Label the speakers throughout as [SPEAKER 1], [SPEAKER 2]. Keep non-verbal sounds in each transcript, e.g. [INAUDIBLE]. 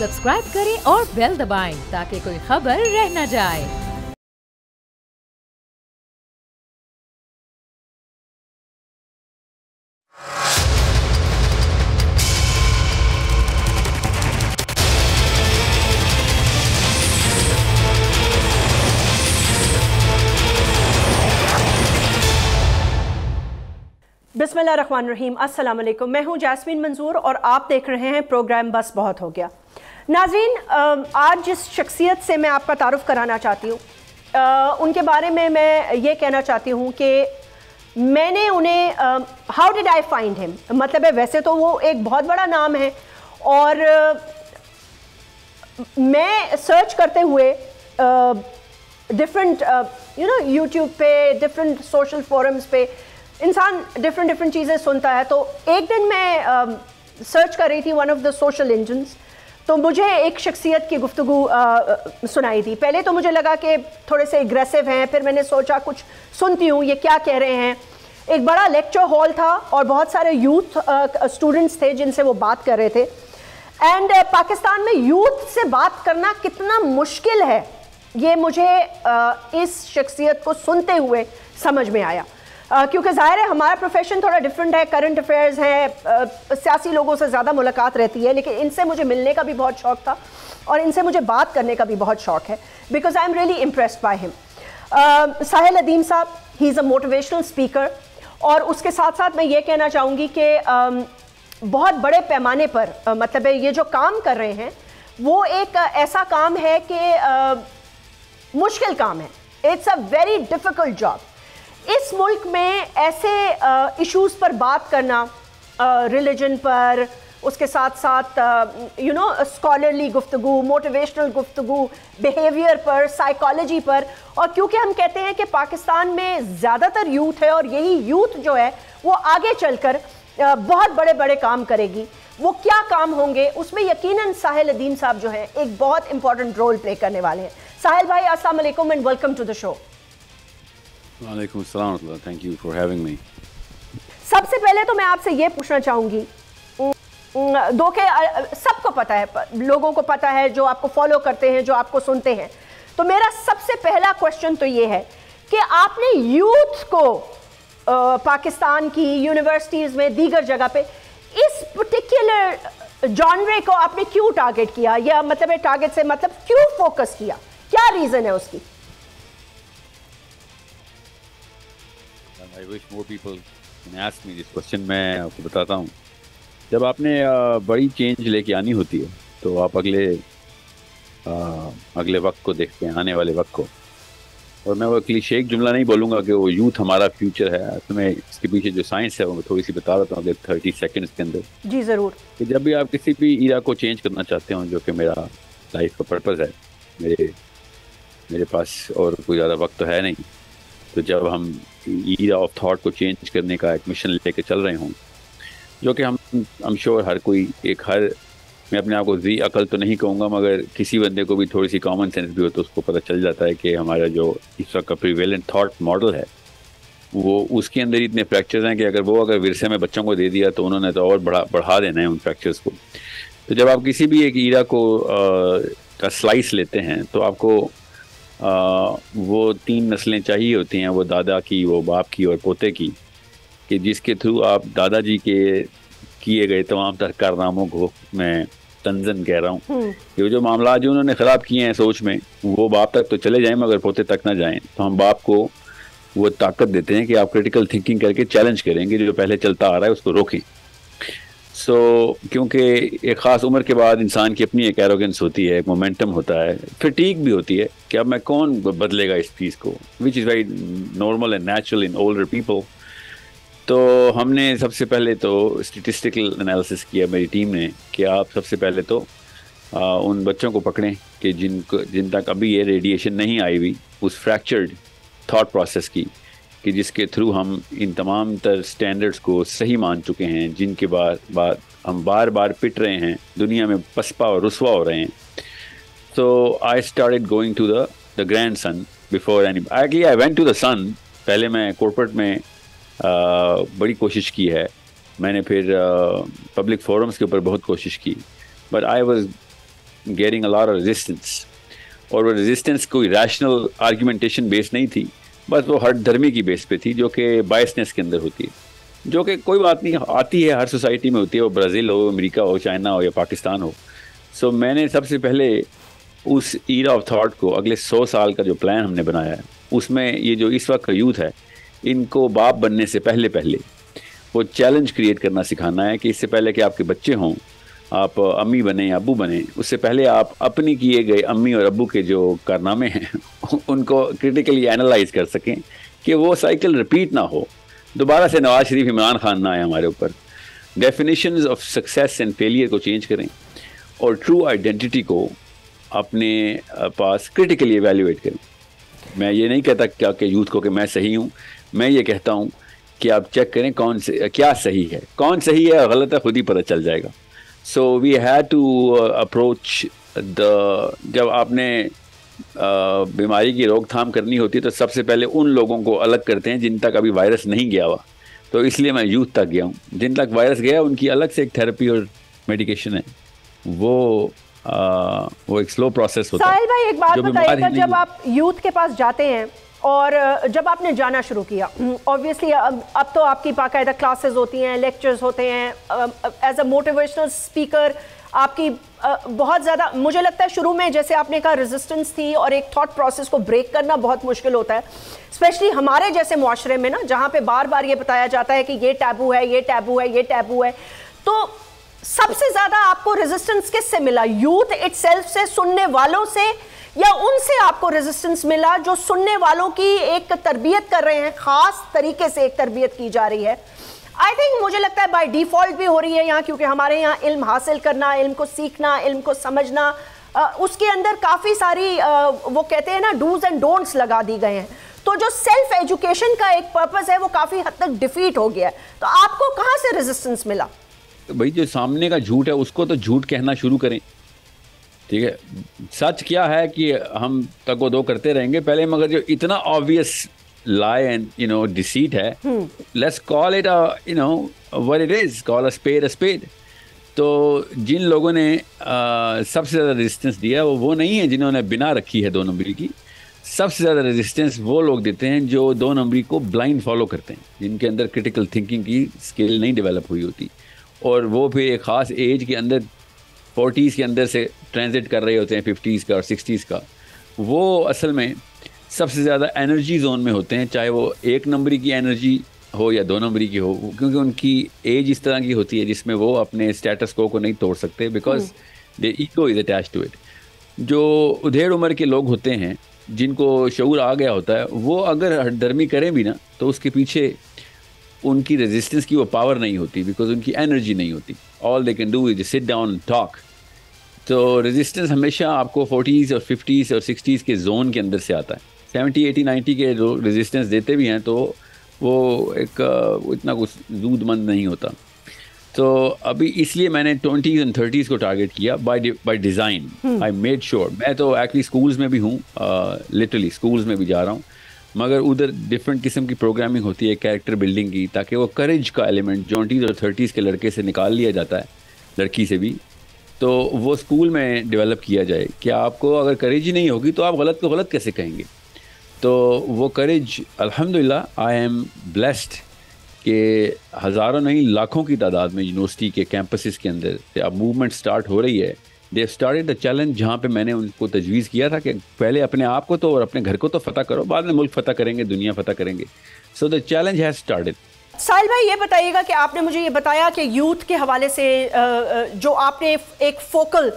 [SPEAKER 1] Subscribe करें और bell दबाएँ ताकि कोई खबर रह न जाए।
[SPEAKER 2] बिस्मिल्लाहिर्रहमानिर्रहीम अस्सलाम वालेकुम मैं हूँ जैस्मीन मंजूर और आप देख रहे हैं प्रोग्राम बस बहुत हो गया। नाजीन आज जिस शख्सियत से मैं आपका तारुफ कराना चाहती हूँ उनके बारे में मैं ये कहना चाहती हूँ कि मैंने उन्हें how did I find him मतलब है, वैसे तो वो एक बहुत बड़ा नाम है और, मैं सर्च करते हुए डिफरेंट यू नो यूट्यूब पे डिफरेंट सोशल फोरम्स पे, इंसान डिफरेंट डिफरेंट चीज़ें सुनता है तो एक दिन मैं सर्च कर रही थी one of the social engines तो मुझे एक शख्सियत की गुफ्तु सुनाई थी पहले तो मुझे लगा कि थोड़े से एग्रेसिव हैं फिर मैंने सोचा कुछ सुनती हूँ ये क्या कह रहे हैं। एक बड़ा लेक्चर हॉल था और बहुत सारे यूथ स्टूडेंट्स थे जिनसे वो बात कर रहे थे। एंड पाकिस्तान में यूथ से बात करना कितना मुश्किल है ये मुझे uh, इस शख्सियत को सुनते हुए समझ में आया। क्योंकि ज़ाहिर है हमारा प्रोफेशन थोड़ा डिफरेंट है करंट अफेयर्स हैं सियासी लोगों से ज़्यादा मुलाकात रहती है, लेकिन इनसे मुझे मिलने का भी बहुत शौक था और इनसे मुझे बात करने का भी बहुत शौक है because I am really impressed by him Sahil Adeem sahab he is a motivational speaker और उसके साथ साथ मैं ये कहना चाहूँगी कि बहुत बड़े पैमाने पर मतलब ये जो काम कर रहे हैं, वो एक ऐसा काम है कि मुश्किल काम है। It's a very difficult job इस मुल्क में ऐसे इश्यूज़ पर बात करना रिलीजन पर, उसके साथ साथ यू नो स्कॉलरली गुफ्तगु मोटिवेशनल गुफ्तगु बिहेवियर पर साइकोलॉजी पर, और क्योंकि हम कहते हैं कि पाकिस्तान में ज़्यादातर यूथ है और यही यूथ जो है, वो आगे चलकर बहुत बड़े बड़े काम करेगी। वो क्या काम होंगे, उसमें यकीनन साहिल अदीम साहब जो हैं, एक बहुत इंपॉर्टेंट रोल प्ले करने वाले हैं। साहिल भाई वालेकुम and welcome to the show
[SPEAKER 3] thank you for having me
[SPEAKER 2] सबसे पहले तो मैं आपसे ये पूछना चाहूँगी दो के सबको पता है लोगों को पता है, जो आपको फॉलो करते हैं, जो आपको सुनते हैं। तो मेरा सबसे पहला क्वेश्चन तो ये है कि आपने यूथ को पाकिस्तान की यूनिवर्सिटीज़ में दीगर जगह पे इस पर्टिकुलर जॉनरे को आपने क्यों टारगेट किया? या मतलब टारगेट से मतलब क्यों फोकस किया? क्या रीज़न है उसकी?
[SPEAKER 3] I wish more people ask me this question मैं आपको बताता हूँ। जब आपने बड़ी चेंज लेके आनी होती है तो आप अगले अगले वक्त को देखते हैं आने वाले वक्त को। और मैं वो क्लीशे एक जुमला नहीं बोलूँगा कि वो यूथ हमारा फ्यूचर है तो मैं इसके पीछे जो साइंस है वो मैं थोड़ी सी बता देता हूँ अगले थर्टी सेकेंड्स के अंदर।
[SPEAKER 2] जी ज़रूर।
[SPEAKER 3] कि जब भी आप किसी भी ईरा को चेंज करना चाहते हो जो कि मेरा लाइफ का पर्पज़ है मेरे मेरे पास और कोई ज़्यादा वक्त तो है नहीं तो जब हम ईरा ऑफ़ थाट को चेंज करने का एक मिशन लेके चल रहे हों। जो कि हम हम श्योर हर कोई एक हर मैं अपने आप को जी अकल तो नहीं कहूँगा मगर किसी बंदे को भी थोड़ी सी कॉमन सेंस भी हो तो उसको पता चल जाता है कि हमारा जो इस वक्त का प्रिवेलेंट थाट मॉडल है वो उसके अंदर इतने फ्रैक्चर्स हैं कि अगर वो अगर विरसे में बच्चों को दे दिया तो उन्होंने तो और बढ़ा बढ़ा देना है उन फ्रैक्चर्स को। तो जब आप किसी भी एक ईरा को आ, का स्लाइस लेते हैं तो आपको आ, वो तीन नस्लें चाहिए होती हैं वो दादा की वो बाप की और पोते की कि जिसके थ्रू आप दादाजी के किए गए तमाम तर कारनामों को मैं तंजन कह रहा हूँ। हम्म। कि जो मामला जो उन्होंने ख़राब किए हैं सोच में वो बाप तक तो चले जाएँ मगर पोते तक ना जाएँ। तो हम बाप को वो ताकत देते हैं कि आप क्रिटिकल थिंकिंग करके चैलेंज करेंगे जो पहले चलता आ रहा है उसको रोकें। सो so, क्योंकि एक ख़ास उम्र के बाद इंसान की अपनी एक एरोगेंस होती है एक मोमेंटम होता है फिर ठीक भी होती है कि अब मैं कौन बदलेगा इस चीज़ को which is very normal and natural in older people तो हमने सबसे पहले तो स्टेटिस्टिकल एनालिसिस किया मेरी टीम ने कि आप सबसे पहले तो आ, उन बच्चों को पकड़ें कि जिनको जिन तक अभी ये रेडिएशन नहीं आई हुई उस फ्रैक्चर्ड थाट प्रोसेस की। कि जिसके थ्रू हम इन तमाम तर स्टैंडर्ड्स को सही मान चुके हैं जिनके बाद बाद हम बार बार पिट रहे हैं दुनिया में पसपा और रसवा हो रहे हैं। तो I started going to the grand son before any actually I went to the son पहले मैं कॉरपोरेट में आ, बड़ी कोशिश की है। मैंने फिर पब्लिक फोरम्स के ऊपर बहुत कोशिश की। But I was getting a of resistance और वो रेजिस्टेंस कोई रैशनल आर्ग्यूमेंटेशन बेस नहीं थी। बस वो हर धर्मी की बेस पे थी जो कि बायसनेस के अंदर होती है। जो कि कोई बात नहीं आती है हर सोसाइटी में होती है वो ब्राज़ील हो अमेरिका हो चाइना हो या पाकिस्तान हो। सो so, मैंने सबसे पहले उस ईरा ऑफ़ थाट को अगले सौ साल का जो प्लान हमने बनाया है उसमें ये जो इस वक्त का यूथ है इनको बाप बनने से पहले पहले वो चैलेंज क्रिएट करना सिखाना है कि इससे पहले कि आपके बच्चे हों आप अम्मी बने अबू बने, उससे पहले आप अपनी किए गए अम्मी और अबू के जो कारनामे हैं, [LAUGHS] उनको क्रिटिकली एनालाइज कर सकें कि वो साइकिल रिपीट ना हो। दोबारा से नवाज़ शरीफ, इमरान खान ना आए हमारे ऊपर। Definition of success and failure को चेंज करें और ट्रू आइडेंटिटी को अपने पास क्रिटिकली एवेल्यूएट करें। मैं ये नहीं कहता क्या कि यूथ को कि मैं सही हूँ। मैं ये कहता हूँ कि आप चेक करें कौन से, क्या सही है। कौन सही है गलत है, खुद ही पता चल जाएगा। So we had to approach the जब आपने uh, बीमारी की रोकथाम करनी होती है तो सबसे पहले उन लोगों को अलग करते हैं जिन तक अभी वायरस नहीं गया हुआ। तो इसलिए मैं यूथ तक गया हूँ। जिन तक वायरस गया उनकी अलग से एक थेरेपी और मेडिकेशन है। वो आ, uh, वो एक स्लो प्रोसेस होता
[SPEAKER 2] है। भाई एक बात बताइएगा जब आप यूथ के पास जाते हैं और जब आपने जाना शुरू किया ऑब्वियसली अब, अब तो आपकी बाकायदा क्लासेस होती हैं लेक्चर्स होते हैं एज अ मोटिवेशनल स्पीकर आपकी बहुत ज़्यादा मुझे लगता है शुरू में जैसे आपने कहा रेजिस्टेंस थी और एक थॉट प्रोसेस को ब्रेक करना बहुत मुश्किल होता है स्पेशली हमारे जैसे माशरे में ना जहाँ पे बार बार ये बताया जाता है कि ये टैबू है ये टैबू है ये टैबू है तो सबसे ज़्यादा आपको रेजिस्टेंस किससे मिला? यूथ इट से सुनने वालों से या उनसे आपको रेजिस्टेंस मिला जो सुनने वालों की एक तरबियत कर रहे हैं खास तरीके से एक तरबियत की जा रही है। आई थिंक मुझे लगता है बाय डिफ़ॉल्ट भी हो रही है यहाँ क्योंकि हमारे यहाँ इल्म हासिल करना इल्म को सीखना इल्म को समझना आ, उसके अंदर काफ़ी सारी आ, वो कहते हैं ना डूज एंड डोंट्स लगा दी गए हैं। तो जो सेल्फ एजुकेशन का एक पर्पज़ है वो काफ़ी हद तक डिफीट हो गया है। तो आपको कहाँ से रेजिस्टेंस मिला?
[SPEAKER 3] भाई जो सामने का झूठ है उसको तो झूठ कहना शुरू करें। ठीक है? सच क्या है कि हम तको दो करते रहेंगे पहले मगर जो इतना obvious lie and you know deceit है let's call it you know where it is call a spade a spade तो जिन लोगों ने uh, सबसे ज़्यादा रेजिस्टेंस दिया वो वो नहीं है जिन्होंने बिना रखी है दो नंबरी की। सबसे ज़्यादा रेजिस्टेंस वो लोग देते हैं जो दो नंबरी को ब्लाइंड फॉलो करते हैं जिनके अंदर क्रिटिकल थिंकिंग की स्किल नहीं डेवलप हुई होती। और वो फिर एक ख़ास एज के अंदर फोर्टीज़ के अंदर से ट्रांजिट कर रहे होते हैं फिफ्टीज़ का और सिक्सटीज़ का। वो असल में सबसे ज़्यादा एनर्जी जोन में होते हैं चाहे वो एक नंबरी की एनर्जी हो या दो नंबरी की हो क्योंकि उनकी एज इस तरह की होती है जिसमें वो अपने स्टेटस को को नहीं तोड़ सकते because the ego is attach to it जो उधेड़ उम्र के लोग होते हैं जिनको शूर आ गया होता है वो अगर हटधर्मी करें भी ना तो उसके पीछे उनकी रेजिस्टेंस की वो पावर नहीं होती बिकॉज़ उनकी एनर्जी नहीं होती। All they can do is sit down talk तो रेजिस्टेंस हमेशा आपको फोर्टीज़ और फिफ्टीज़ और सिक्सटीज़ के जोन के अंदर से आता है। सेवेंटी एटी नाइन्टी के जो रेजिस्टेंस देते भी हैं तो वो एक इतना कुछ दूधमंद नहीं होता। तो अभी इसलिए मैंने ट्वेंटीज़ एंड थर्टीज़ को टारगेट किया by by design I made sure मैं तो एक्चुअली स्कूल्स में भी हूँ लिटरली स्कूल्स में भी जा रहा हूँ। मगर उधर डिफरेंट किस्म की प्रोग्रामिंग होती है कैरेक्टर बिल्डिंग की, ताकि वो करेज का एलिमेंट ट्वेंटीज़ और थर्टीज़ के लड़के से निकाल लिया जाता है, लड़की से भी। तो वो स्कूल में डेवलप किया जाए। कि आपको अगर करेज ही नहीं होगी तो आप गलत को गलत कैसे कहेंगे? तो वो करेज अल्हम्दुलिल्लाह आई एम ब्लेस्ड कि हज़ारों नहीं, लाखों की तादाद में यूनिवर्सिटी के कैंपसेस के अंदर अब मूवमेंट स्टार्ट हो रही है। दे स्टार्टेड द चैलेंज जहाँ पे मैंने उनको तजवीज़ किया था कि पहले अपने आप को तो और अपने घर को तो फ़तह करो, बाद में मुल्क फ़तह करेंगे, दुनिया फ़तह करेंगे। So the challenge has started
[SPEAKER 2] Sahil भाई, ये बताइएगा कि आपने मुझे ये बताया कि यूथ के हवाले से जो आपने एक फोकल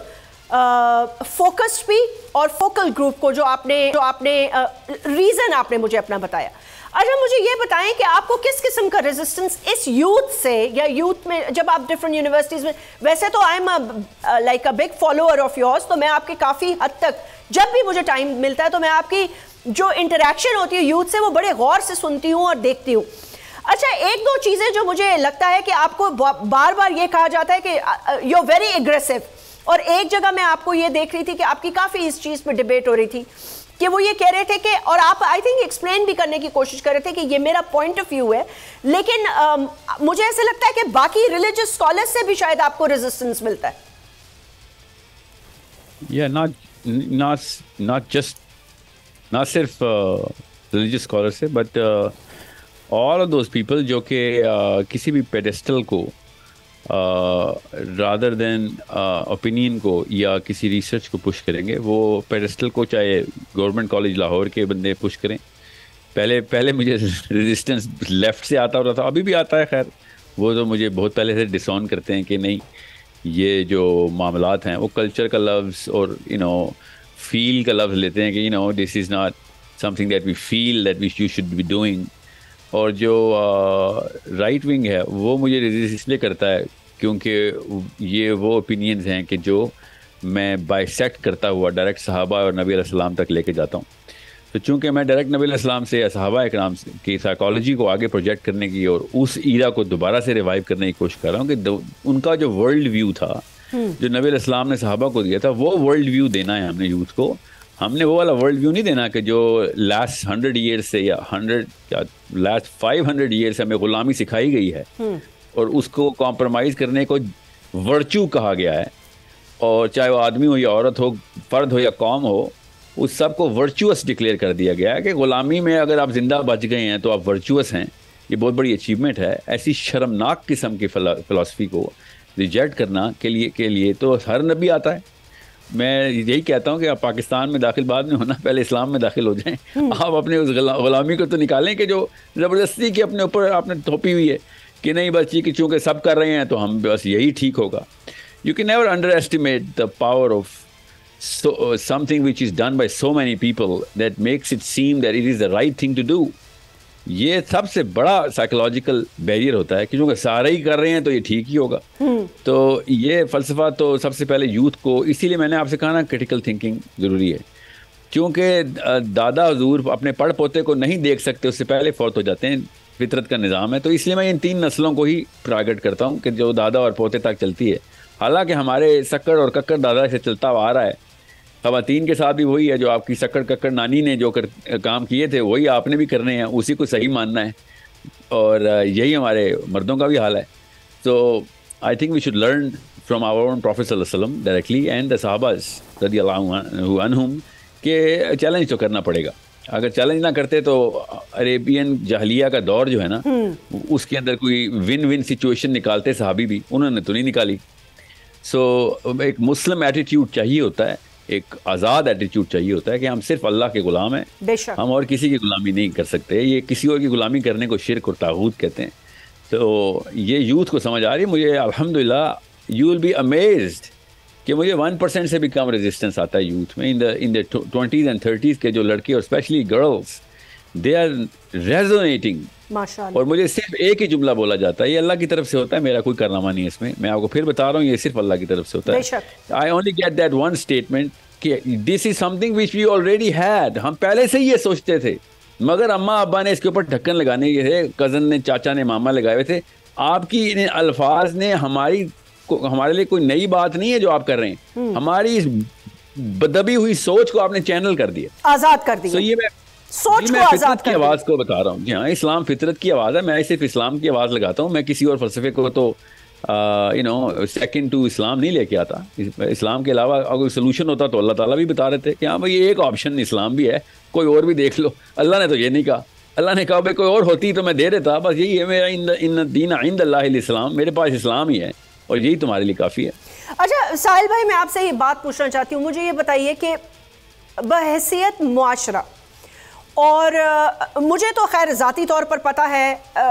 [SPEAKER 2] फोकस्ड भी और फोकल ग्रुप को जो आपने जो आपने रीज़न आपने मुझे अपना बताया। अच्छा मुझे ये बताएँ कि आपको किस किस्म का रेजिस्टेंस इस यूथ से या यूथ में, जब आप डिफरेंट यूनिवर्सिटीज़ में, वैसे तो I am like a big follower of yours तो मैं आपके काफ़ी हद तक, जब भी मुझे टाइम मिलता है तो मैं आपकी जो इंटरेक्शन होती है यूथ से, वो बड़े गौर से सुनती हूँ और देखती हूँ। अच्छा एक दो चीज़ें जो मुझे लगता है कि आपको बार बार ये कहा जाता है कि यू वेरी एग्रेसिव और एक जगह मैं आपको ये देख रही थी कि आपकी काफ़ी इस चीज़ पे डिबेट हो रही थी। कि वो ये कह रहे थे कि और आप आई थिंक एक्सप्लेन भी करने की कोशिश कर रहे थे कि ये मेरा पॉइंट ऑफ़ व्यू है। लेकिन आ, मुझे ऐसा लगता है कि बाकी रिलीजियस स्कॉलर्स से भी शायद आपको रेजिस्टेंस मिलता है।
[SPEAKER 3] Yeah, not not not just not सिर्फ़ रिलीजियस स्कॉलर से but all of those people जो कि uh, किसी भी पेडेस्टल को रादर देन ओपिनियन को या किसी रिसर्च को पुश करेंगे, वो पेडेस्टल को चाहे गवर्नमेंट कॉलेज लाहौर के बंदे पुश करें। पहले पहले मुझे रेजिस्टेंस लेफ़्ट से आता होता था, अभी भी आता है, खैर। वो तो मुझे बहुत पहले से डिसऑन करते हैं कि नहीं, ये जो मामला हैं, वो कल्चर का लफ्ज़ और यू नो फील का लफ्ज़ लेते हैं कि you know this is not something that we feel that we you should be doing और जो राइट विंग है वो मुझे रेजिस्ट इसलिए करता है क्योंकि ये वो ओपिनियंस हैं कि जो मैं बाइसेक्ट करता हुआ डायरेक्ट सहाबा और नबी सलाम तक लेके जाता हूँ तो चूँकि मैं डायरेक्ट नबी इस्लाम से सहाबा इकराम की साइकोलॉजी को आगे प्रोजेक्ट करने की और उस ईरा को दोबारा से रिवाइव करने की कोशिश कर रहा हूँ कि उनका जो वर्ल्ड व्यू था हम्म। जो नबी इस्लाम ने सहाबा को दिया था वो वर्ल्ड व्यू देना है हमने यूथ को हमने वो वाला वर्ल्ड व्यू नहीं देना कि जो लास्ट हंड्रेड ईयर्स से या हंड्रेड या लास्ट फाइव हंड्रेड ईयर से हमें गुलामी सिखाई गई है। हम्म। और उसको कॉम्प्रोमाइज़ करने को वर्चू कहा गया है। और चाहे वो आदमी हो या औरत हो फर्द हो या कौम हो उस सबको वर्चुअस डिक्लेयर कर दिया गया है कि ग़ुलामी में अगर आप ज़िंदा बच गए हैं तो आप वर्चुअस हैं। ये बहुत बड़ी अचीवमेंट है। ऐसी शर्मनाक किस्म की फ़िलासफ़ी को रिजेक्ट करना के लिए के लिए तो हर नबी आता है। मैं यही कहता हूँ कि आप पाकिस्तान में दाखिल बाद में होना पहले इस्लाम में दाखिल हो जाएँ। हम्म। आप अपने उस ग़ुलामी को तो निकालें कि जो ज़बरदस्ती की अपने ऊपर आपने थोपी हुई है कि नहीं बस कि चूँकि सब कर रहे हैं तो हम बस यही ठीक होगा। You can never underestimate the power of something which is done by so many people that makes it seem that it is the right thing to do ये सबसे बड़ा साइकोलॉजिकल बैरियर होता है क्योंकि सारे ही कर रहे हैं तो ये ठीक ही होगा। हम्म। तो ये फलसफा तो सबसे पहले यूथ को इसीलिए मैंने आपसे कहा ना क्रिटिकल थिंकिंग ज़रूरी है। क्योंकि दादा हजूर अपने पढ़ पोते को नहीं देख सकते उससे पहले फौत हो जाते हैं फितरत का निज़ाम है। तो इसलिए मैं इन तीन नस्लों को ही प्रागट करता हूँ कि जो दादा और पोते तक चलती है। हालाँकि हमारे सक्कर और कक्कर दादा से चलता हुआ आ रहा है खातन के साथ भी वही है जो आपकी शक्कर कक्कर नानी ने जो कर काम किए थे वही आपने भी करने हैं उसी को सही मानना है। और यही हमारे मर्दों का भी हाल है। तो I think we should learn from our own professor directly and the Shahbaz रदी अनहुम के चैलेंज तो करना पड़ेगा। अगर चैलेंज ना करते तो अरेबियन जहलिया का दौर जो है ना हम्म। उसके अंदर कोई विन विन सिचुएशन निकालते साहबी भी उन्होंने तो नहीं निकाली। सो so, एक मुस्लिम एटीट्यूड चाहिए होता है एक आज़ाद एटीट्यूड चाहिए होता है कि हम सिर्फ़ अल्लाह के गुलाम हैं। हम और किसी की गुलामी नहीं कर सकते। ये किसी और की गुलामी करने को शिरक और ताहूद कहते हैं। तो ये यूथ को समझ आ रही है। मुझे अल्हम्दुलिल्लाह यू विल बी अमेज कि मुझे वन परसेंट से भी कम रेजिस्टेंस आता है यूथ में। In the in the twenties and thirties के जो लड़के और specially girls they are resonating और मुझे सिर्फ़ एक ही जुमला बोला जाता है ये अल्लाह की तरफ़ से होता है मेरा कोई कारनामा नहीं है इसमें। मैं आपको फिर बता रहा हूँ ये सिर्फ़ अल्लाह की तरफ़ से होता है। I only get that one statement कि this is something which we already had हम पहले से ही ये सोचते थे मगर अम्मा अब्बा ने इसके ऊपर ढक्कन लगाने के थे कज़न ने चाचा ने मामा लगाए हुए थे। आपकी इन अल्फाज ने हमारी को, हमारे लिए कोई नई बात नहीं है जो आप कर रहे हैं। हम्म। हमारी इस दबी हुई सोच को आपने चैनल कर दिया।
[SPEAKER 2] आज़ाद कर दिया।
[SPEAKER 3] तो ये मैं सोच को आज़ाद की आवाज़ को बता रहा हूँ। जी हाँ इस्लाम फितरत की आवाज़ है मैं सिर्फ़ इस्लाम की आवाज़ लगाता हूँ। मैं किसी और फलसफे को तो यू नो सेकंड टू इस्लाम नहीं लेके आता। इस्लाम के अलावा अगर सोल्यूशन होता तो अल्लाह ताला भी बता रहे थे कि हाँ भाई एक ऑप्शन इस्लाम भी है कोई और भी देख लो। अल्लाह ने तो ये नहीं कहा। अल्लाह ने कहा भाई कोई और होती तो मैं दे देता। बस यही है मेरा इन इन दीन आइंद इस्लाम। मेरे पास इस्लाम ही है और यही तुम्हारे लिए काफ़ी है।
[SPEAKER 2] अच्छा साहिल भाई मैं आपसे ये बात पूछना चाहती हूँ। मुझे ये बताइए कि बहसीत मुआशरा और आ, मुझे तो खैर ज़ाती तौर पर पता है आ,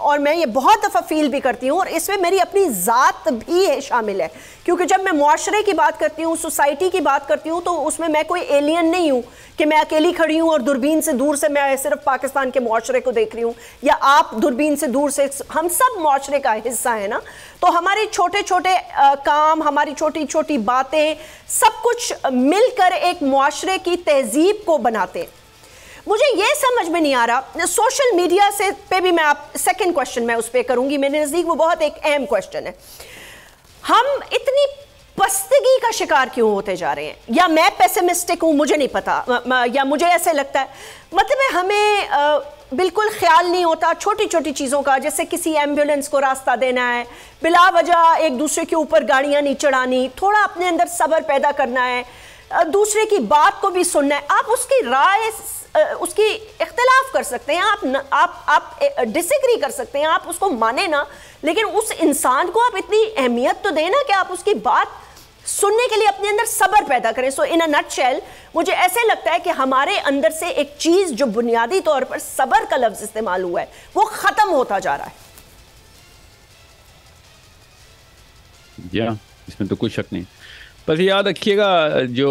[SPEAKER 2] और मैं ये बहुत दफ़ा फील भी करती हूँ और इसमें मेरी अपनी ज़ात भी है शामिल है। क्योंकि जब मैं माशरे की बात करती हूँ सोसाइटी की बात करती हूँ तो उसमें मैं कोई एलियन नहीं हूँ कि मैं अकेली खड़ी हूँ और दूरबीन से दूर से मैं सिर्फ़ पाकिस्तान के माशरे को देख रही हूँ। या आप दूरबीन से दूर से हम सब मुआरे का हिस्सा है ना? तो हमारे छोटे छोटे काम हमारी छोटी छोटी बातें सब कुछ मिलकर एक माशरे की तहजीब को बनाते हैं। मुझे ये समझ में नहीं आ रहा। सोशल मीडिया से पे भी मैं आप सेकंड क्वेश्चन मैं उस पर करूँगी। मेरे नज़दीक वो बहुत एक अहम क्वेश्चन है। हम इतनी पस्तगी का शिकार क्यों होते जा रहे हैं? या मैं पेसिमिस्टिक हूँ, मुझे नहीं पता। या मुझे ऐसे लगता है। मतलब हमें बिल्कुल ख्याल नहीं होता छोटी छोटी चीज़ों का, जैसे किसी एंबुलेंस को रास्ता देना है बिला वजह एक दूसरे के ऊपर गाड़ियाँ नहीं चढ़ानी, थोड़ा अपने अंदर सब्र पैदा करना है दूसरे की बात को भी सुनना है। आप उसकी राय उसकी इख्तलाफ कर सकते हैं आप न, आप आप डिसएग्री कर सकते हैं आप उसको माने ना लेकिन उस इंसान को आप इतनी अहमियत तो देना कि आप उसकी बात सुनने के लिए अपने अंदर सब्र पैदा करें। सो इन अ नट शेल मुझे ऐसे लगता है कि हमारे अंदर से एक चीज़ जो बुनियादी तौर पर सब्र का लफ्ज इस्तेमाल हुआ है वो खत्म होता जा रहा है।
[SPEAKER 3] या इसमें तो कोई शक नहीं। बस याद रखिएगा जो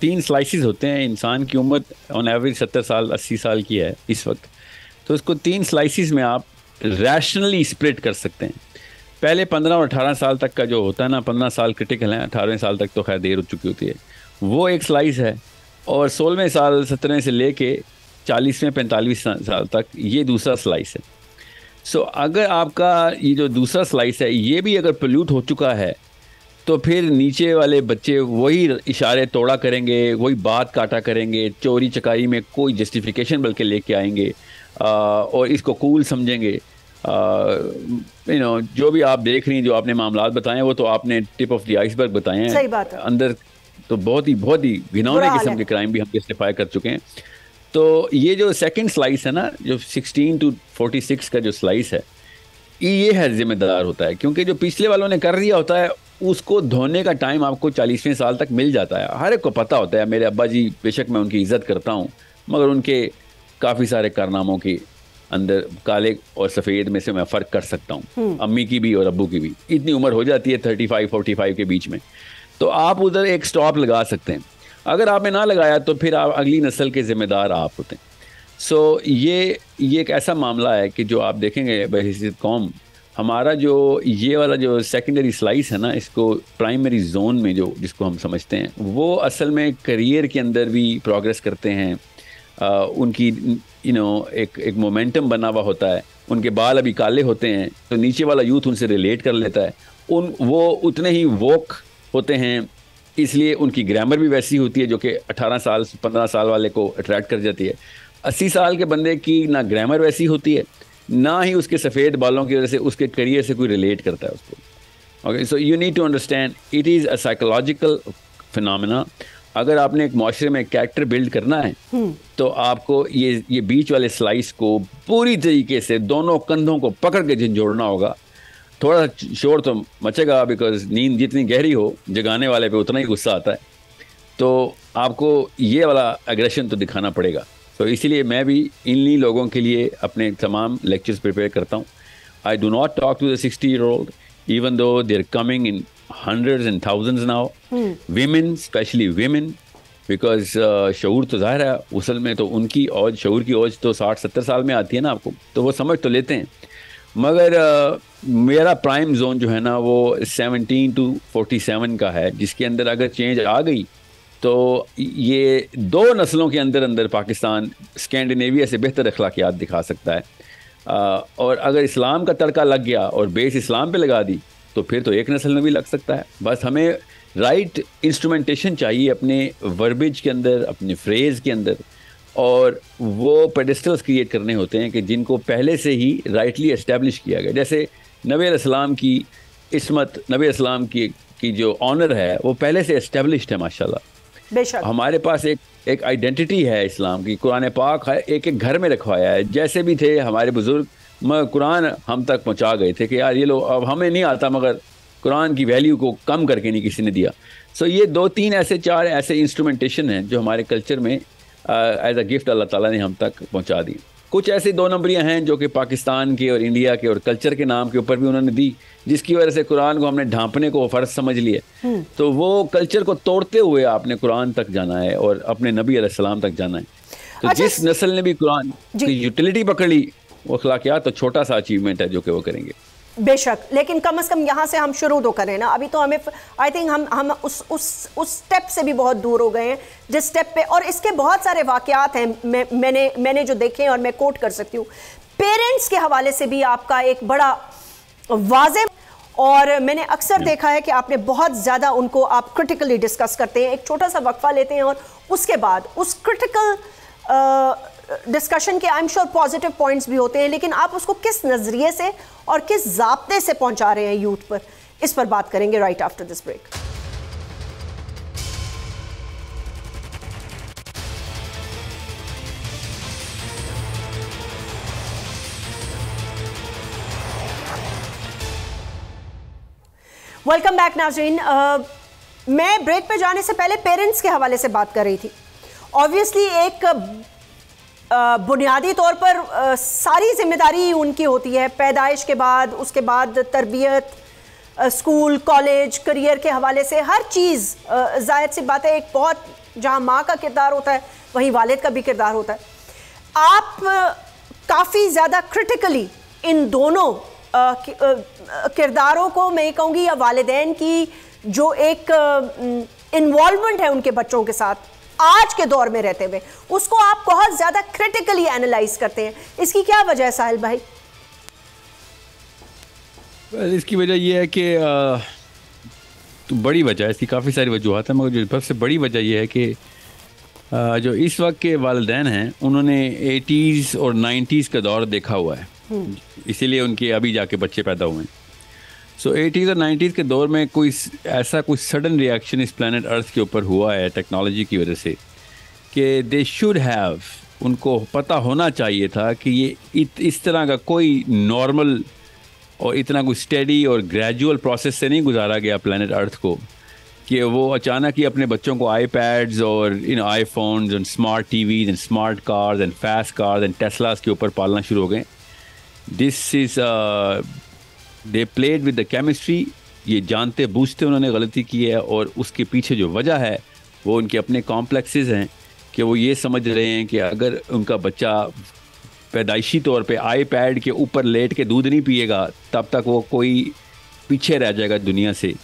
[SPEAKER 3] तीन स्लाइसिस होते हैं इंसान की उम्र ऑन एवरेज सत्तर साल अस्सी साल की है इस वक्त तो उसको तीन स्लाइसिस में आप रैशनली स्प्लिट कर सकते हैं। पहले पंद्रह और अठारह साल तक का जो होता है ना पंद्रह साल क्रिटिकल हैं अठारहवें साल तक तो खैर देर हो चुकी होती है। वो एक स्लाइस है और सोलहवें साल सत्रहवें से ले कर चालीसवें पैंतालीस साल तक ये दूसरा स्लाइस है। सो so, अगर आपका ये जो दूसरा स्लाइस है ये भी अगर पोल्यूट हो चुका है तो फिर नीचे वाले बच्चे वही इशारे तोड़ा करेंगे वही बात काटा करेंगे चोरी चकारी में कोई जस्टिफिकेशन बल्कि लेके आएँगे आ, और इसको कूल समझेंगे। यू नो जो भी आप देख रही हैं जो आपने मामला बताए वो तो आपने टिप ऑफ़ द आइसबर्ग बताए हैं।
[SPEAKER 2] सही बात है।
[SPEAKER 3] अंदर तो बहुत ही बहुत ही घिनौने किस्म के क्राइम भी हम जस्टिफाई कर चुके हैं। तो ये जो सेकंड स्लाइस है ना जो 16 टू 46 का जो स्लाइस है ये है जिम्मेदार होता है क्योंकि जो पिछले वालों ने कर दिया होता है उसको धोने का टाइम आपको चालीसवें साल तक मिल जाता है। हर एक को पता होता है मेरे अब्बा जी बेशक मैं उनकी इज़्ज़त करता हूँ मगर उनके काफ़ी सारे कारनामों की अंदर काले और सफ़ेद में से मैं फ़र्क कर सकता हूँ। हम्म। अम्मी की भी और अबू की भी। इतनी उम्र हो जाती है थर्टी फाइव फोर्टी फाइव के बीच में। तो आप उधर एक स्टॉप लगा सकते हैं। अगर आपने ना लगाया तो फिर आप अगली नस्ल के ज़िम्मेदार आप होते हैं। सो so, ये ये एक ऐसा मामला है कि जो आप देखेंगे बहसीत कौम हमारा जो ये वाला जो सेकेंडरी स्लाइस है ना इसको प्राइमरी जोन में जो जिसको हम समझते हैं वो असल में करियर के अंदर भी प्रोग्रेस करते हैं। आ, उनकी यू नो एक एक मोमेंटम बना हुआ होता है। उनके बाल अभी काले होते हैं तो नीचे वाला यूथ उनसे रिलेट कर लेता है। उन वो उतने ही वोक होते हैं इसलिए उनकी ग्रामर भी वैसी होती है जो कि 18 साल 15 साल वाले को अट्रैक्ट कर जाती है। 80 साल के बंदे की ना ग्रामर वैसी होती है ना ही उसके सफ़ेद बालों की वजह से उसके करियर से कोई रिलेट करता है उसको। Okay so you need to understand it is a psychological phenomena अगर आपने एक माशरे में कैरेक्टर बिल्ड करना है हम्म। तो आपको ये ये बीच वाले स्लाइस को पूरी तरीके से दोनों कंधों को पकड़ के झंझोड़ना होगा। थोड़ा शोर तो मचेगा बिकॉज़ नींद जितनी गहरी हो जगाने वाले पे उतना ही गुस्सा आता है। तो आपको ये वाला एग्रेशन तो दिखाना पड़ेगा। तो इसीलिए मैं भी इन्हीं लोगों के लिए अपने तमाम लेक्चर्स प्रिपेयर करता हूँ। I do not talk to the sixty year old even though they are coming in hundreds and thousands now women specially women because sure तो ज़ाहिर है उसल में तो उनकी औज शूर की औज तो साठ सत्तर साल में आती है ना आपको तो वो समझ तो लेते हैं। मगर uh, मेरा प्राइम जोन जो है ना वो सेवनटीन टू फोर्टी सेवन का है जिसके अंदर अगर चेंज आ गई तो ये दो नस्लों के अंदर अंदर पाकिस्तान स्कैंडिनेविया से बेहतर अखलाकियात दिखा सकता है। आ, और अगर इस्लाम का तड़का लग गया और बेस इस्लाम पे लगा दी तो फिर तो एक नस्ल में भी लग सकता है। बस हमें राइट इंस्ट्रूमेंटेशन चाहिए अपने वर्बिज के अंदर अपने फ्रेज़ के अंदर। और वो पेडिस्टल्स क्रिएट करने होते हैं कि जिनको पहले से ही राइटली इस्टेब्लिश किया गया। जैसे नबी इस्लाम की इसमत नबी इस्लाम की की जो ऑनर है वो पहले से इस्टेब्लिश्ड है माशाल्लाह। हमारे पास एक एक आइडेंटिटी है इस्लाम की। कुरान पाक है, एक एक घर में रखवाया है। जैसे भी थे हमारे बुज़ुर्ग कुरान हम तक पहुँचा गए थे कि यार ये लोग अब हमें नहीं आता, मगर कुरान की वैल्यू को कम करके नहीं किसी ने दिया। सो ये दो, तीन ऐसे, चार ऐसे इंस्ट्रूमेंटेशन हैं जो हमारे कल्चर में एज अ गिफ्ट अल्लाह ताला ने हम तक पहुँचा दी। कुछ ऐसे दो नंबरियाँ हैं जो कि पाकिस्तान के और इंडिया के और कल्चर के नाम के ऊपर भी उन्होंने दी जिसकी वजह से कुरान को हमने ढांपने को फ़र्ज़ समझ लिया। हम्म। तो वो कल्चर को तोड़ते हुए आपने कुरान तक जाना है और अपने नबी सलाम तक जाना है। तो अच्छा, जिस नस्ल ने भी कुरान की यूटिलिटी पकड़ ली वो अखलाकियात तो छोटा सा अचीवमेंट है जो कि वो करेंगे।
[SPEAKER 2] बेशक लेकिन कम से कम यहाँ से हम शुरू तो करें ना। अभी तो हमें आई थिंक हम हम उस उस उस स्टेप से भी बहुत दूर हो गए हैं जिस स्टेप पे और इसके बहुत सारे वाकयात हैं मैं मैंने मैंने जो देखे हैं और मैं कोट कर सकती हूँ। पेरेंट्स के हवाले से भी आपका एक बड़ा वाजे और मैंने अक्सर देखा है कि आपने बहुत ज़्यादा उनको आप क्रिटिकली डिस्कस करते हैं एक छोटा सा वक्फा लेते हैं और उसके बाद उस क्रिटिकल डिस्कशन के I am sure positive points भी होते हैं, लेकिन आप उसको किस नज़रिए से और किस जबते से पहुँचा रहे हैं यूथ पर? इस पर बात करेंगे right after this break welcome back नाजरीन मैं ब्रेक पे जाने से पहले पेरेंट्स के हवाले से बात कर रही थी. ऑब्वियसली एक बुनियादी तौर पर सारी ज़िम्मेदारी उनकी होती है। पैदाइश के बाद, उसके बाद तरबियत स्कूल, कॉलेज, करियर के हवाले से हर चीज़ जायद सी बात है, एक बहुत, जहाँ माँ का किरदार होता है, वहीं वालिद का भी किरदार होता है। आप काफ़ी ज़्यादा क्रिटिकली इन दोनों किरदारों को मैं कहूँगी, या वालदेन की जो एक इन्वॉल्वमेंट है उनके बच्चों के साथ आज के दौर में रहते हुए उसको आप बहुत ज़्यादा क्रिटिकली एनालाइज करते हैं। इसकी क्या वजह है साहिल भाई?
[SPEAKER 3] इसकी वजह यह है कि तो बड़ी वजह इसकी काफ़ी सारी वजूहत है मगर जो सबसे बड़ी वजह यह है कि जो इस वक्त के वालदेन हैं उन्होंने एटीज़ और नाइन्टीज़ का दौर देखा हुआ है। इसीलिए उनके अभी जाके बच्चे पैदा हुए सो एटीज़ और नाइन्टीज़ के दौर में कोई ऐसा कोई सडन रिएक्शन इस प्लानट अर्थ के ऊपर हुआ है टेक्नोलॉजी की वजह से? कि दे शुड हैव उनको पता होना चाहिए था कि ये इत, इस तरह का कोई नॉर्मल और इतना कोई स्टडी और ग्रेजुअल प्रोसेस से नहीं गुजारा गया प्लानट अर्थ को कि वो अचानक ही अपने बच्चों को आई पैड्स और इन iPhone and smart TVs and smart cars and fast cars and Teslas के ऊपर पालना शुरू हो गए। This is they played with the chemistry ये जानते, बूझते उन्होंने गलती की है और उसके पीछे जो वजह है, वो उनके अपने कॉम्प्लेक्सेस हैं कि वो ये समझ रहे हैं कि अगर उनका बच्चा पैदाइशी तौर पे आई पैड के ऊपर लेट के दूध नहीं पिएगा, तब तक वो कोई पीछे रह जाएगा दुनिया से।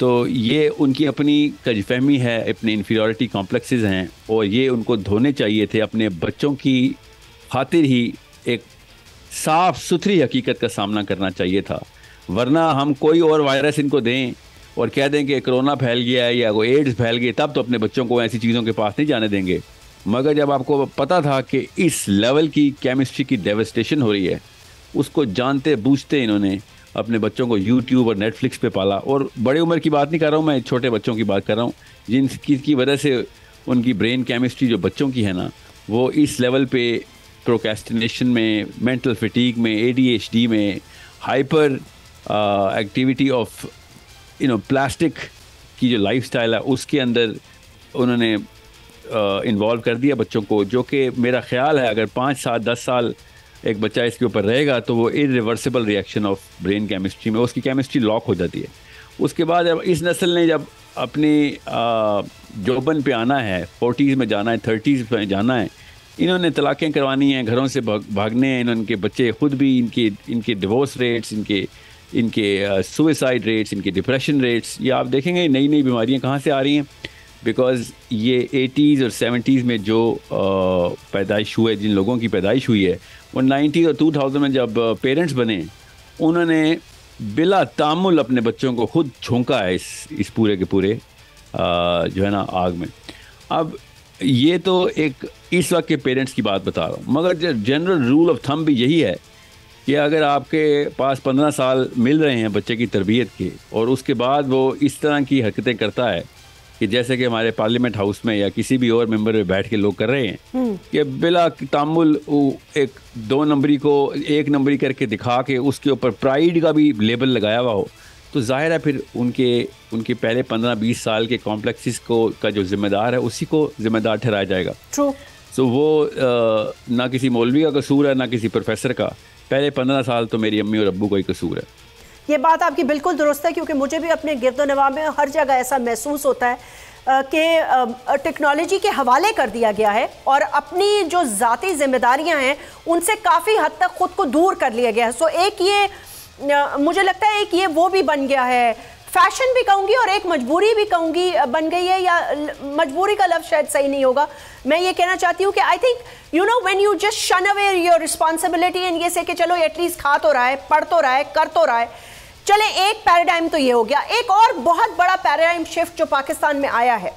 [SPEAKER 3] तो ये उनकी अपनी कजफहमी है, अपने इन्फीरियोरिटी कॉम्प्लेक्सेस हैं और ये उनको धोने चाहिए थे अपने बच्चों की खातिर ही एक साफ़ सुथरी हकीकत का सामना करना चाहिए था। वरना हम कोई और वायरस इनको दें और कह दें कि कोरोना फैल गया है या कोई एड्स फैल गई तब तो अपने बच्चों को ऐसी चीज़ों के पास नहीं जाने देंगे। मगर जब आपको पता था कि इस लेवल की केमिस्ट्री की डेवस्टेशन हो रही है, उसको जानते बूझते इन्होंने अपने बच्चों को यूट्यूब और नेटफ्लिक्स पे पाला। और बड़े उम्र की बात नहीं कर रहा हूँ, मैं छोटे बच्चों की बात कर रहा हूँ, जिनकी, की वजह से उनकी ब्रेन केमिस्ट्री जो बच्चों की है ना, वो इस लेवल पे प्रोकेस्टिनेशन में मेंटल फिटीक में एडीएचडी में hyperactivity of you know plastic की जो लाइफस्टाइल है उसके अंदर उन्होंने इन्वॉल्व uh, कर दिया बच्चों को जो कि मेरा ख्याल है अगर पाँच सात दस साल एक बच्चा इसके ऊपर रहेगा तो वो irreversible reaction of brain chemistry में उसकी केमिस्ट्री लॉक हो जाती है। उसके बाद जब इस नस्ल ने जब अपनी जोबन uh, पे आना है फोर्टीज़ में जाना है थर्टीज़ में जाना है इन्होंने तलाक़ें करवानी हैं घरों से भागने हैं इनके बच्चे ख़ुद भी इनके इनके डिवोर्स रेट्स इनके इनके सुसाइड रेट्स इनके डिप्रेशन रेट्स ये आप देखेंगे नई नई बीमारियाँ कहाँ से आ रही हैं? बिकॉज़ ये एटीज़ और सेवेंटीज़ में जो पैदाइश हुए जिन लोगों की पैदाइश हुई है, वो नाइन्टीज़ और टू थाउज़ेंड में जब पेरेंट्स बने, उन्होंने बिला तामुल अपने बच्चों को खुद झोंका है इस इस पूरे के पूरे जो है ना, आग में। अब ये तो एक इस वक्त के पेरेंट्स की बात बता रहा हूँ। मगर जनरल रूल ऑफ़ थम भी यही है कि अगर आपके पास पंद्रह साल मिल रहे हैं बच्चे की तरबियत के और उसके बाद वो इस तरह की हरकतें करता है कि जैसे कि हमारे पार्लियामेंट हाउस में या किसी भी और मेंबर में बैठ के लोग कर रहे हैं हम्म। कि बिला तामुल एक दो नंबरी को एक नंबरी करके दिखा के उसके ऊपर प्राइड का भी लेबल लगाया हुआ हो तो ज़ाहिर है फिर उनके उनके पहले पंद्रह बीस साल के कॉम्प्लेक्सिस को का जो जिम्मेदार है उसी को जिम्मेदार ठहराया जाएगा सो so, वो आ, ना किसी मौलवी का कसूर है ना किसी प्रोफेसर का पहले पंद्रह साल तो मेरी अम्मी और अबू का ही कसूर है।
[SPEAKER 2] ये बात आपकी बिल्कुल दुरुस्त है, क्योंकि मुझे भी अपने गिरदो नवा में हर जगह ऐसा महसूस होता है कि टेक्नोलॉजी के हवाले कर दिया गया है और अपनी जो ज़ाती जिम्मेदारियाँ हैं, उनसे काफ़ी हद तक खुद को दूर कर लिया गया है। सो एक ये मुझे लगता है एक ये वो भी बन गया है फ़ैशन भी कहूँगी और एक मजबूरी भी कहूँगी बन गई है या मजबूरी का लफ्ज़ शायद सही नहीं होगा। मैं ये कहना चाहती हूँ कि I think you know when you just shun away your responsibility and ये से कि चलो एटलीस्ट खा तो रहा है, पढ़ तो रहा है, कर तो रहा है। चले, एक पैराडाइम तो ये हो गया। एक और बहुत बड़ा पैराडाइम शिफ्ट जो पाकिस्तान में आया है।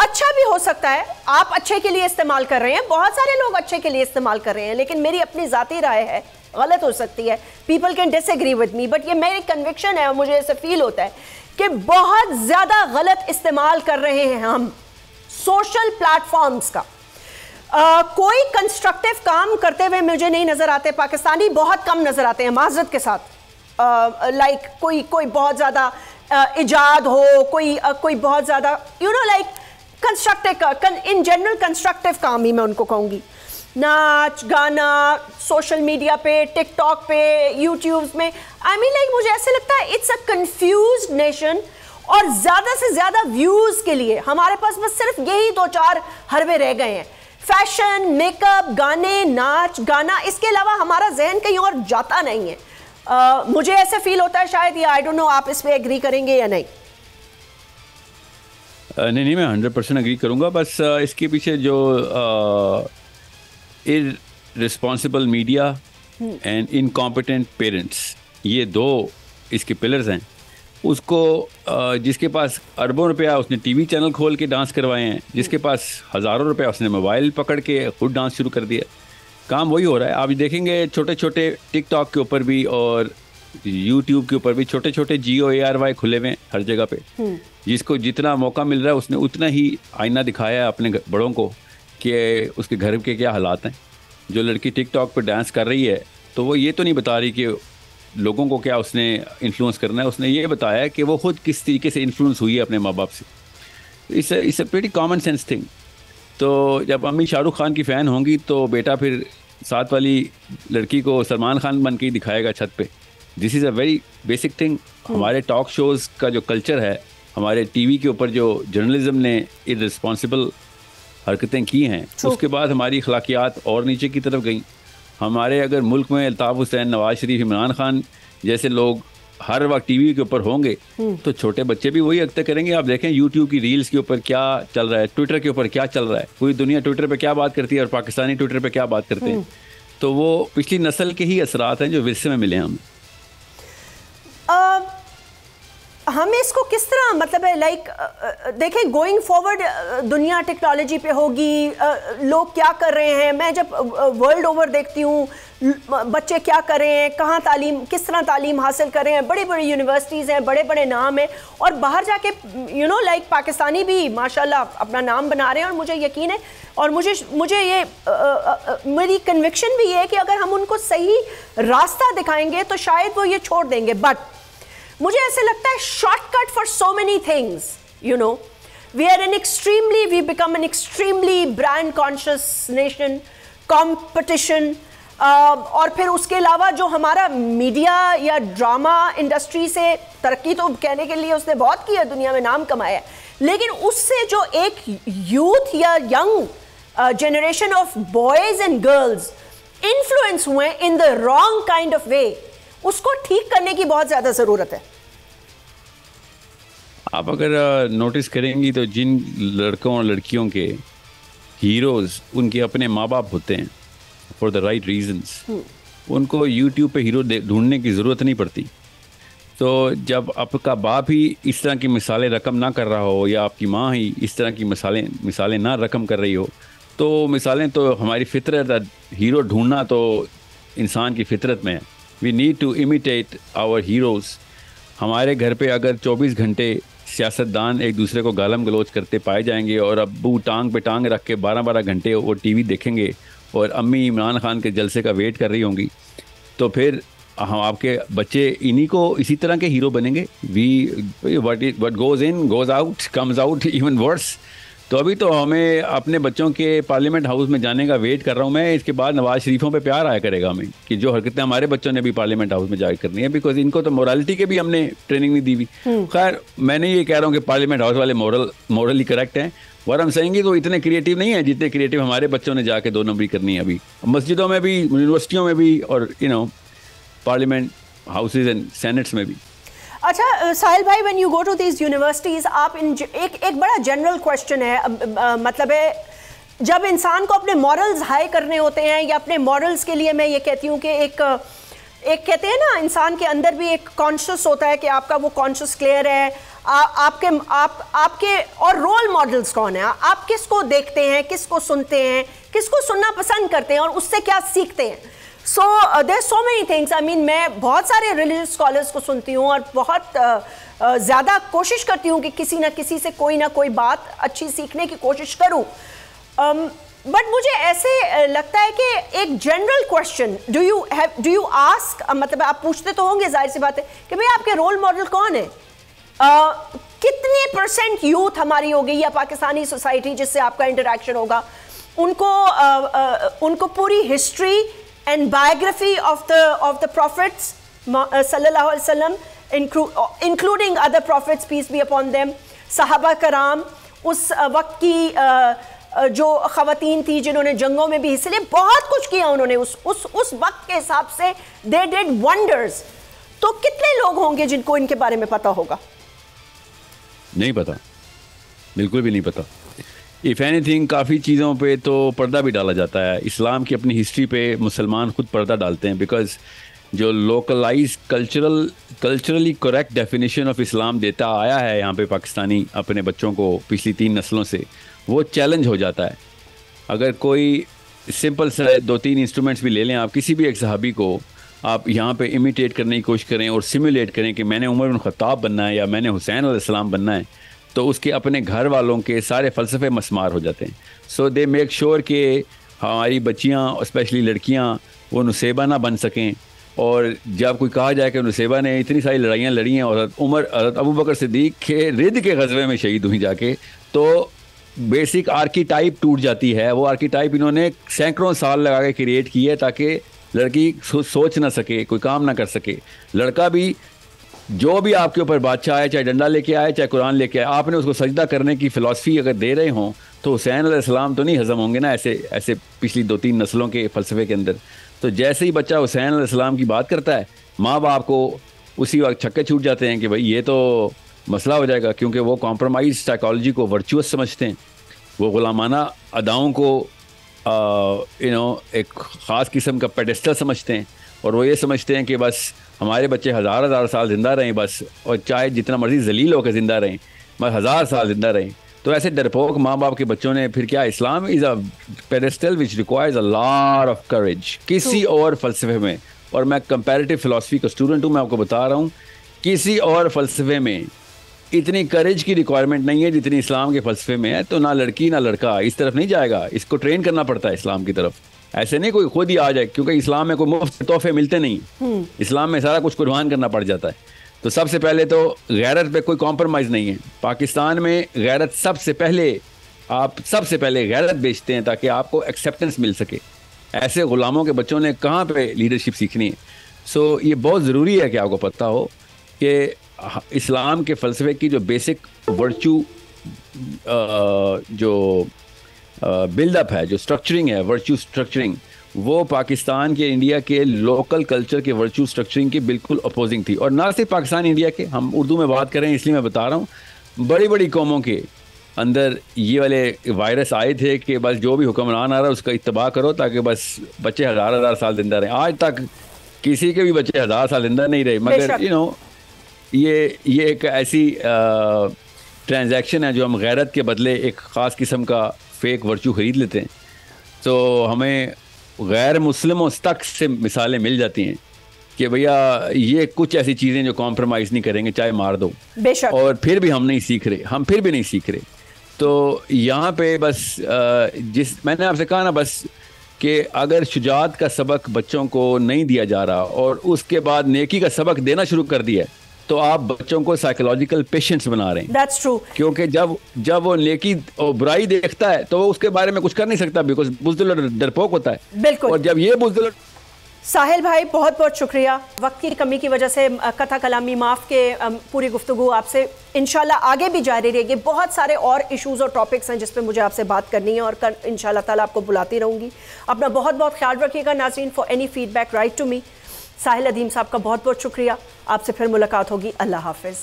[SPEAKER 2] अच्छा भी हो सकता है, आप अच्छे के लिए इस्तेमाल कर रहे हैं, बहुत सारे लोग अच्छे के लिए इस्तेमाल कर रहे हैं, लेकिन मेरी अपनी ज़ाती राय है गलत हो सकती है। People can disagree with me but ये मेरी कन्विक्शन है और मुझे ऐसे फील होता है कि बहुत ज़्यादा गलत इस्तेमाल कर रहे हैं हम सोशल प्लेटफॉर्म्स का। Uh, कोई कंस्ट्रक्टिव काम करते हुए मुझे नहीं नज़र आते पाकिस्तानी बहुत कम नज़र आते हैं माजरत के साथ। लाइक uh, like, कोई कोई बहुत ज़्यादा uh, इजाद हो कोई uh, कोई बहुत ज़्यादा you know like constructive in general constructive काम ही मैं उनको कहूँगी। नाच गाना सोशल मीडिया पे टिकटॉक पे यूट्यूब में। आई मीन लाइक मुझे ऐसे लगता है इट्स अ कंफ्यूज नेशन और ज़्यादा से ज़्यादा व्यूज़ के लिए हमारे पास बस सिर्फ़ यही दो चार हरवे रह गए हैं। फ़ैशन मेकअप गाने नाच गाना इसके अलावा हमारा जहन कहीं और जाता नहीं है। uh, मुझे ऐसे फील होता है शायद ये आई डोंट नो आप इस पर एग्री करेंगे या नहीं।
[SPEAKER 3] नहीं नहीं मैं हंड्रेड परसेंट अग्री करूँगा। बस इसके पीछे जो responsible media and incompetent parents ये दो इसके पिलर्स हैं। उसको जिसके पास अरबों रुपया उसने टीवी चैनल खोल के डांस करवाए हैं जिसके पास हज़ारों रुपया उसने मोबाइल पकड़ के खुद डांस शुरू कर दिया। काम वही हो रहा है। आप देखेंगे छोटे छोटे टिकटॉक के ऊपर भी और यूट्यूब के ऊपर भी छोटे छोटे जियो ए आर वाई खुले हुए हैं हर जगह पे। हम्म। जिसको जितना मौका मिल रहा है उसने उतना ही आईना दिखाया है अपने बड़ों को। कि उसके घर के क्या हालात हैं? जो लड़की टिकटॉक पर डांस कर रही है तो वो ये तो नहीं बता रही कि लोगों को क्या उसने इन्फ्लुएंस करना है? उसने ये बताया कि वो खुद किस तरीके से इन्फ्लुएंस हुई है अपने माँ बाप से is is a very common sense thing तो जब अम्मी शाहरुख खान की फ़ैन होंगी तो बेटा फिर साथ वाली लड़की को सलमान खान बन के ही दिखाएगा छत पे। This is a very basic thing हमारे टॉक शोज़ का जो कल्चर है हमारे टीवी के ऊपर जो जर्नलिज्म ने इरिस्पॉन्सिबल हरकतें की हैं। उसके बाद हमारी अखलाकियात और नीचे की तरफ़ गई। हमारे अगर मुल्क में अल्ताफ़ हुसैन नवाज़ शरीफ इमरान खान जैसे लोग हर वक्त टीवी के ऊपर होंगे हम्म। तो छोटे बच्चे भी वही अक्तर करेंगे। आप देखें यूट्यूब की रील्स के ऊपर क्या चल रहा है ट्विटर के ऊपर क्या चल रहा है। पूरी दुनिया ट्विटर पर क्या बात करती है और पाकिस्तानी ट्विटर पर क्या बात करते हैं। हम्म। तो वो पिछली नस्ल के ही असरात हैं जो विरसे में मिले हमें।
[SPEAKER 2] हमें इसको किस तरह मतलब है लाइक देखें गोइंग फॉरवर्ड दुनिया टेक्नोलॉजी पे होगी लोग क्या कर रहे हैं? मैं जब वर्ल्ड ओवर देखती हूँ बच्चे क्या कर रहे हैं, कहाँ तालीम, किस तरह तालीम हासिल कर रहे हैं बड़ी बड़ी यूनिवर्सिटीज़ हैं बड़े बड़े नाम हैं, और बाहर जाके यू नो लाइक पाकिस्तानी भी, माशाल्लाह, अपना नाम बना रहे हैं, और मुझे यकीन है, और मुझे मुझे ये मेरी कन्विक्शन भी ये है कि अगर हम उनको सही रास्ता दिखाएँगे तो शायद वो ये छोड़ देंगे बट मुझे ऐसे लगता है shortcut for so many things you know we are an extremely we become an extremely brand conscious nation competition और फिर उसके अलावा जो हमारा मीडिया या ड्रामा इंडस्ट्री से तरक्की तो कहने के लिए उसने बहुत की है, दुनिया में नाम कमाया है। लेकिन उससे जो एक यूथ या young generation of boys and girls influence हुए in the wrong kind of way उसको ठीक करने की बहुत ज़्यादा ज़रूरत है।
[SPEAKER 3] आप अगर नोटिस करेंगी तो जिन लड़कों और लड़कियों के हीरोज उनके अपने माँ बाप होते हैं फॉर द राइट रीजंस उनको यूट्यूब पे हीरो ढूँढने की ज़रूरत नहीं पड़ती। तो जब आपका बाप ही इस तरह की मिसालें रकम ना कर रहा हो या आपकी माँ ही इस तरह की मिसालें मिसालें ना रकम कर रही हो तो मिसालें तो हमारी फितरत है हीरो ढूंढना तो इंसान की फितरत में है। We need to imitate our heroes हमारे घर पे अगर 24 घंटे सियासतदान एक दूसरे को गालम गलोच करते पाए जाएँगे और अबू टांग पे टांग रख के बारह बारह घंटे वो टीवी देखेंगे और अम्मी इमरान खान के जलसे का वेट कर रही होंगी। तो फिर हम आपके बच्चे इन्हीं को इसी तरह के हीरो बनेंगे। We what what goes in goes out comes out even words तो अभी तो हमें अपने बच्चों के पार्लियामेंट हाउस में जाने का वेट कर रहा हूँ मैं। इसके बाद नवाज़ शरीफों पे प्यार आया करेगा हमें कि जो हरकतें हमारे बच्चों ने भी पार्लियामेंट हाउस में जाकर करनी है बिकॉज़ इनको तो मोरालिटी के भी हमने ट्रेनिंग नहीं दी हुई। हम्म। खैर मैंने ये कह रहा हूँ कि पार्लियामेंट हाउस वाले मॉरल मॉरली करेक्ट हैं। वर हम सहेंगे तो इतने क्रिएटिव नहीं है जितने क्रिएटिव हमारे बच्चों ने जाके दो नंबरी करनी है अभी। मस्जिदों में भी यूनिवर्सिटियों में भी और you know parliament houses and senates में भी।
[SPEAKER 2] अच्छा साहिल भाई when you go to these universities आप इन एक एक बड़ा जनरल क्वेश्चन है मतलब है जब इंसान को अपने मॉरल्स हाई करने होते हैं या अपने मॉरल्स के लिए मैं ये कहती हूँ कि एक एक कहते हैं ना इंसान के अंदर भी एक कॉन्शियस होता है कि आपका वो कॉन्शियस क्लियर है। आ, आपके आप आपके और रोल मॉडल्स कौन है? आप किसको देखते हैं किसको सुनते हैं किसको सुनना पसंद करते हैं और उससे क्या सीखते हैं? So there so many things I mean मैं बहुत सारे रिलीजियस स्कॉलर्स को सुनती हूँ और बहुत uh, uh, ज़्यादा कोशिश करती हूँ कि किसी ना किसी से कोई ना कोई बात अच्छी सीखने की कोशिश करूँ। Um, बट मुझे ऐसे लगता है कि एक general question do you have do you ask मतलब आप पूछते तो होंगे ज़ाहिर सी बात है कि भाई आपके रोल मॉडल कौन है? Uh, कितने परसेंट यूथ हमारी होगी या पाकिस्तानी सोसाइटी जिससे आपका इंटरेक्शन होगा? उनको uh, uh, उनको पूरी history and biography of the of the prophets सल्लल्लाहु अलैहि वसल्लम including other prophets peace be upon them सहाबा कराम उस वक्त की uh, जो खातन थी जिन्होंने जंगों में भी हिस्से लिए बहुत कुछ किया उन्होंने उस उस उस वक्त के हिसाब से दे डिड वंडर्स तो कितने लोग होंगे जिनको इनके बारे में पता होगा?
[SPEAKER 3] नहीं पता। बिल्कुल भी नहीं पता। इफ़ एनीथिंग काफ़ी चीज़ों पे तो पर्दा भी डाला जाता है। इस्लाम की अपनी हिस्ट्री पे मुसलमान खुद पर्दा डालते हैं बिकॉज़ जो localize cultural culturally correct definition of Islam देता आया है यहाँ पे पाकिस्तानी अपने बच्चों को पिछली तीन नस्लों से, वो चैलेंज हो जाता है। अगर कोई सिंपल से दो तीन इंस्ट्रूमेंट्स भी ले लें आप, किसी भी एक सहाबी को, आप यहाँ पे इमिटेट करने की कोशिश करें और सिमुलेट करें कि मैंने उमर ख़त्ताब बनना है या मैंने हुसैन अलैहिस्सलाम बनना है तो उसके अपने घर वालों के सारे फ़लसफ़े मसमार हो जाते हैं। सो दे मेक श्योर कि हमारी बच्चियाँ स्पेशली लड़कियाँ, वो नुसेबा ना बन सकें। और जब कोई कहा जाए कि नुसेबा ने इतनी सारी लड़ाइयाँ लड़ी हैं, और उमर अबू बकर सिद्दीक के रिद के गजबे में शहीद हुई जाके तो बेसिक आर्कीटाइप टूट जाती है। वो आर्कीटाइप इन्होंने सैकड़ों साल लगा के क्रिएट की है ताकि लड़की सोच ना सके, कोई काम ना कर सके। लड़का भी जो भी आपके ऊपर बादशाह आए, चाहे डंडा लेके आए, चाहे कुरान लेके आए, आपने उसको सजदा करने की फ़िलासफ़ी अगर दे रहे हों तो हुसैन सलाम तो नहीं हज़म होंगे ना ऐसे ऐसे पिछली दो तीन नस्लों के फ़लसफ़े के अंदर। तो जैसे ही बच्चा हुसैन सलाम की बात करता है माँ बाप को उसी वक्त छक्के छूट जाते हैं कि भाई ये तो मसला हो जाएगा, क्योंकि वो कॉम्प्रोमाइज साइकोलॉजी को वर्चुअस समझते हैं। वो गुलामाना अदाओं को यू नो एक ख़ास किस्म का पेडेस्टल समझते हैं। और वो ये समझते हैं कि बस हमारे बच्चे हज़ार हज़ार साल ज़िंदा रहें बस और चाहे जितना मर्ज़ी जलील होकर ज़िंदा रहें बस हज़ार साल ज़िंदा रहें। तो ऐसे डरपोक माँ बाप के बच्चों ने फिर क्या Islam is a pedestal which requires a lot of courage किसी और फ़लसफे में और मैं कंपेरेटिव फ़िलासफ़ी का स्टूडेंट हूँ मैं आपको बता रहा हूँ किसी और फ़लसफे में इतनी करेज की रिक्वायरमेंट नहीं है जितनी इस्लाम के फलसफे में है तो ना लड़की ना लड़का इस तरफ़ नहीं जाएगा इसको ट्रेन करना पड़ता है इस्लाम की तरफ़। ऐसे नहीं कोई खुद ही आ जाए क्योंकि इस्लाम में कोई मुफ़्त तोहफे मिलते नहीं। हम्म। इस्लाम में सारा कुछ कुर्बान करना पड़ जाता है। तो सबसे पहले तो गैरत पे कोई कॉम्प्रोमाइज़ नहीं है। पाकिस्तान में गैरत सबसे पहले आप सबसे पहले गैरत बेचते हैं ताकि आपको एक्सेप्टेंस मिल सके। ऐसे गुलामों के बच्चों ने कहाँ पे लीडरशिप सीखनी है? सो ये बहुत ज़रूरी है कि आपको पता हो कि इस्लाम के फ़लसफ़े की जो बेसिक वर्चू जो बिल्डअप है जो स्ट्रक्चरिंग है वर्चू स्ट्रक्चरिंग वो पाकिस्तान के इंडिया के लोकल कल्चर के वर्चुअल स्ट्रक्चरिंग की बिल्कुल अपोजिंग थी। और ना सिर्फ़ पाकिस्तान इंडिया के हम उर्दू में बात करें इसलिए मैं बता रहा हूँ बड़ी बड़ी कौमों के अंदर ये वाले वायरस आए थे कि बस जो भी हुक्मरान आ रहा है उसका इतबा करो ताकि बस बच्चे हज़ार हज़ार साल ज़िंदा रहें। आज तक किसी के भी बच्चे हज़ार साल ज़िंदा नहीं रहे मगर यू नो ये ये एक ऐसी ट्रांजैक्शन है जो हम गैरत के बदले एक ख़ास किस्म का फेक वर्चू ख़रीद लेते हैं। तो हमें गैर मुस्लिमों तक से मिसालें मिल जाती हैं कि भैया ये कुछ ऐसी चीज़ें जो कॉम्प्रोमाइज़ नहीं करेंगे चाहे मार दो।
[SPEAKER 2] बेशक।
[SPEAKER 3] और फिर भी हम नहीं सीख रहे हम फिर भी नहीं सीख रहे। तो यहाँ पे बस जिस मैंने आपसे कहा ना बस कि अगर शुजात का सबक बच्चों को नहीं दिया जा रहा और उसके बाद नेकी का सबक देना शुरू कर दिया तो आप बच्चों को साइकोलॉजिकल पेशेंट्स बना रहे हैं।
[SPEAKER 2] That's true.
[SPEAKER 3] क्योंकि जब जब वो नेकी और बुराई देखता है तो वो उसके बारे में कुछ कर नहीं सकता बिकॉज़ बुजदिल डरपोक होता है।
[SPEAKER 2] बिल्कुल।
[SPEAKER 3] और जब ये बुजदिल
[SPEAKER 2] साहिल भाई बहुत बहुत शुक्रिया। वक्त की कमी की वजह से कथा कलामी माफ़ के पूरी गुफ्तु आपसे इन आगे भी जारी रहेगी। बहुत सारे और इश्यूज़ और टॉपिक्स हैं जिस पर मुझे आपसे बात करनी है और कर इनशाला ताला आपको बुलाती रहूँगी। अपना बहुत बहुत ख्याल रखिएगा नाजरीन for any feedback write to me Sahil Adeem साहब का बहुत बहुत शुक्रिया। आपसे फिर मुलाकात होगी। अल्लाह हाफिज़।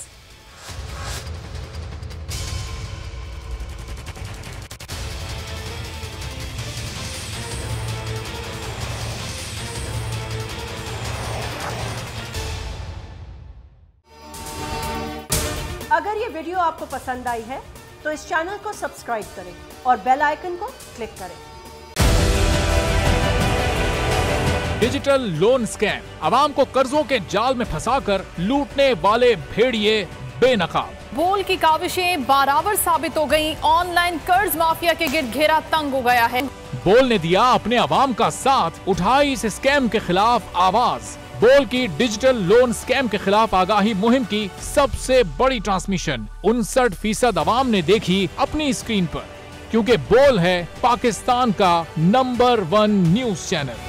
[SPEAKER 2] अगर ये वीडियो आपको पसंद आई है तो इस चैनल को सब्सक्राइब करें और बेल आइकन को क्लिक करें।
[SPEAKER 4] डिजिटल लोन स्कैम आवाम को कर्जों के जाल में फंसाकर लूटने वाले भेड़िए बेनकाब।
[SPEAKER 5] बोल की काविशें बाराबर साबित हो गईं ऑनलाइन कर्ज माफिया के गिर घेरा तंग हो गया है।
[SPEAKER 4] बोल ने दिया अपने आवाम का साथ उठाई इस स्कैम के खिलाफ आवाज़। बोल की डिजिटल लोन स्कैम के खिलाफ आगाही मुहिम की सबसे बड़ी ट्रांसमिशन उनसठ फ़ीसद आवाम ने देखी अपनी स्क्रीन पर। क्योंकि बोल है पाकिस्तान का number one news channel.